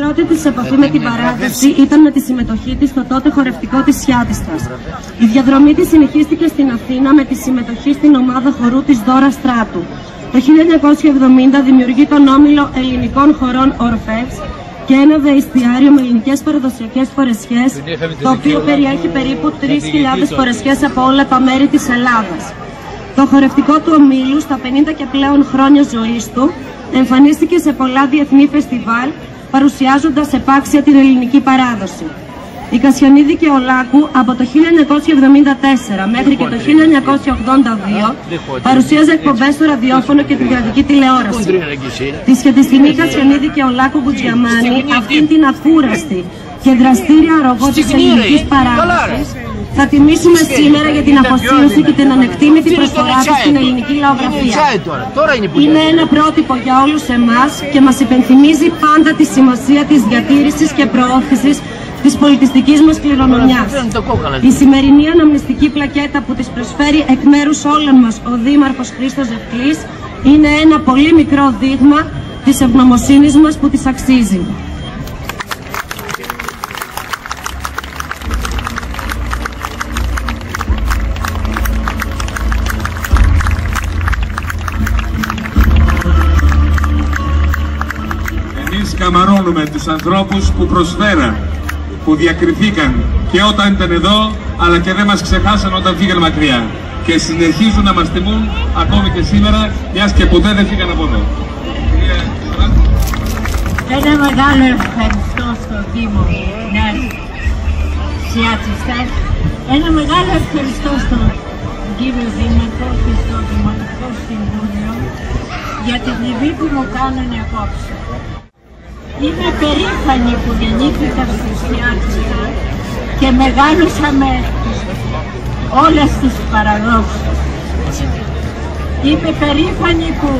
πρώτη της επαφή με την παράδοση ήταν με τη συμμετοχή της στο τότε χορευτικό της Σιάτιστας. Η διαδρομή της συνεχίστηκε στην Αθήνα με τη συμμετοχή στην ομάδα χορού της Δώρα Στράτου. Το 1970 δημιουργεί τον όμιλο ελληνικών χωρών Ορφεύς και ένα δεϊστιάριο με ελληνικές παραδοσιακές φορεσιές, το οποίο περιέχει περίπου 3.000 φορεσιές από όλα τα μέρη της Ελλάδας. Το χορευτικό του ομίλου στα 50 και πλέον χρόνια ζωής του εμφανίστηκε σε πολλά διεθνή φεστιβάλ παρουσιάζοντας επάξια την ελληνική παράδοση. Η Κασιανίδη και ο Λάκου από το 1974 μέχρι και το 1982 παρουσίαζε εκπομπές στο ραδιόφωνο και την κρατική τηλεόραση. Τη σχετιστική Κασιανίδη και ο Λάκου Μπουτζιαμάνη αυτήν την αφούραστη και δραστήρια αρρωγό της ελληνικής παράδοσης. Θα τιμήσουμε σήμερα για την αφοσίωση και την ανεκτήμητη προσφορά του στην ελληνική λαογραφία. Είναι ένα πρότυπο για όλους εμάς και μας υπενθυμίζει πάντα τη σημασία της διατήρησης και προώθησης της πολιτιστικής μας κληρονομιάς. Η σημερινή αναμνηστική πλακέτα που της προσφέρει εκ μέρους όλων μας ο Δήμαρχος Χρήστος Ζευκλής είναι ένα πολύ μικρό δείγμα της ευγνωμοσύνης μας που της αξίζει. Καμαρώνουμε τους ανθρώπους που προσφέραν, που διακριθήκαν και όταν ήταν εδώ, αλλά και δεν μας ξεχάσαν όταν φύγαν μακριά. Και συνεχίζουν να μας τιμούν ακόμη και σήμερα, μιας και ποτέ δεν φύγαν από εδώ. Ένα μεγάλο ευχαριστώ στον Δήμο Νέας Σιάτσιστας. Ένα μεγάλο ευχαριστώ στον κύριο Δήμαρχο και στο Δημοτικό Συμβούλιο για την τιμή που μου κάνανε απόψε. Είμαι περήφανη που γεννήθηκα στη Σιάτιστα και μεγάλωσα με όλες τις παραδόσεις. Είμαι περήφανη που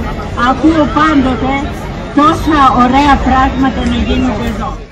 ακούω πάντοτε τόσα ωραία πράγματα να γίνονται εδώ.